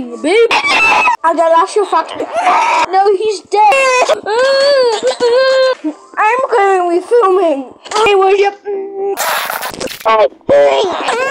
going? babe? I got last your fuck. No, he's dead. I'm currently filming. Hey, where's your... Oh,